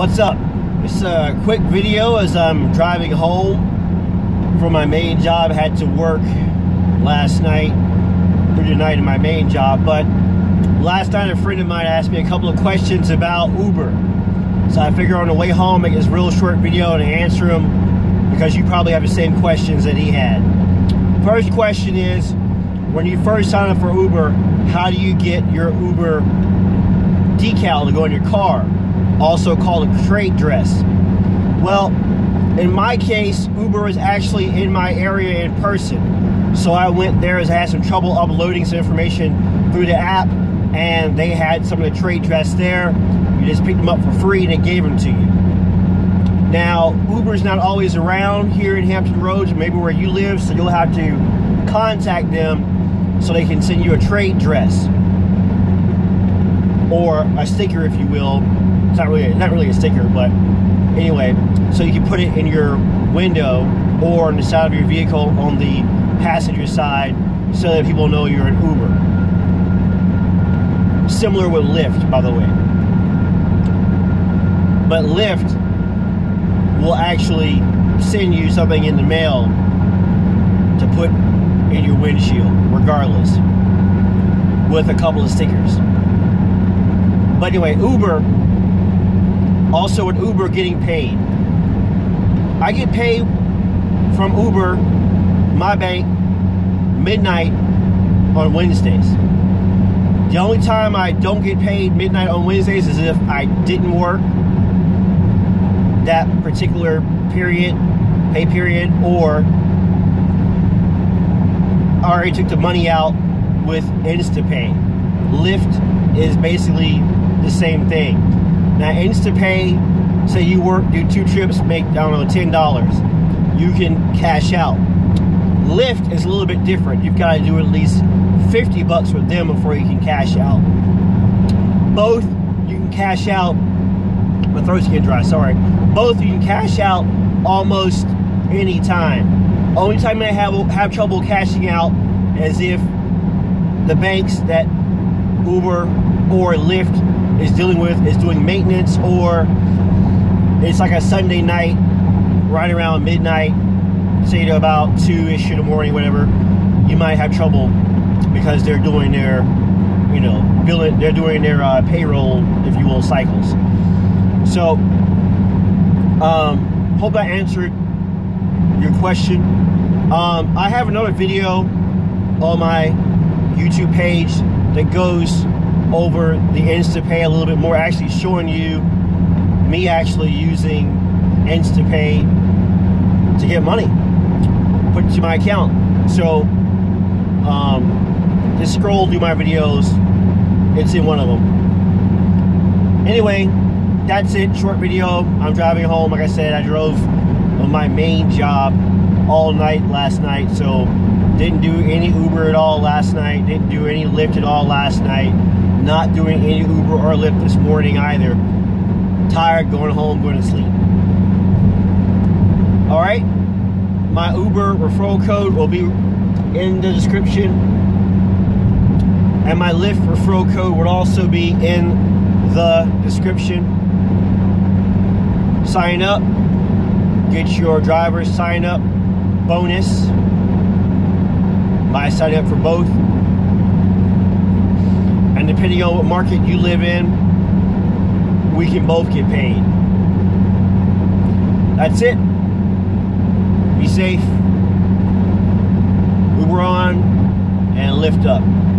What's up? It's a uh, quick video as I'm driving home from my main job. I had to work last night through the night in my main job, but last night a friend of mine asked me a couple of questions about Uber. So I figure on the way home make this real short video and answer them because you probably have the same questions that he had. First question is, when you first sign up for Uber, how do you get your Uber decal to go in your car? Also called a trade dress. Well, in my case, Uber was actually in my area in person. So I went there as I had some trouble uploading some information through the app and they had some of the trade dress there. You just picked them up for free and they gave them to you. Now, Uber's not always around here in Hampton Roads, maybe where you live, so you'll have to contact them so they can send you a trade dress or a sticker, if you will. Not really not really a sticker, but anyway, so you can put it in your window or on the side of your vehicle on the passenger side so that people know you're an Uber. Similar with Lyft, by the way. But Lyft will actually send you something in the mail to put in your windshield, regardless, with a couple of stickers. But anyway, Uber, also with Uber getting paid. I get paid from Uber, my bank, midnight on Wednesdays. The only time I don't get paid midnight on Wednesdays is if I didn't work that particular period, pay period, or I already took the money out with InstaPay. Lyft is basically the same thing. Now, InstaPay, say you work, do two trips, make, I don't know, $10. You can cash out. Lyft is a little bit different. You've got to do at least 50 bucks with them before you can cash out. Both, you can cash out, my throat's getting dry, sorry. Both you can cash out almost any time. Only time I have, have trouble cashing out is if the banks that Uber or Lyft is dealing with is doing maintenance or it's like a Sunday night right around midnight, say to about 2-ish in the morning, whatever, you might have trouble because they're doing their, you know, billing, they're doing their uh, payroll, if you will, cycles. So, um, hope I answered your question. Um, I have another video on my YouTube page that goes over the InstaPay a little bit more, actually showing you me actually using InstaPay to get money put to my account. So, um, just scroll through my videos. It's in one of them. Anyway, that's it. Short video. I'm driving home. Like I said, I drove on my main job all night last night. So, didn't do any Uber at all last night. Didn't do any Lyft at all last night. Not doing any Uber or Lyft this morning either. Tired, going home, going to sleep. All right. My Uber referral code will be in the description. And my Lyft referral code would also be in the description. Sign up. Get your driver's sign up bonus by signing up for both. Depending on what market you live in, we can both get paid. That's it. Be safe. Uber on and Lyft up.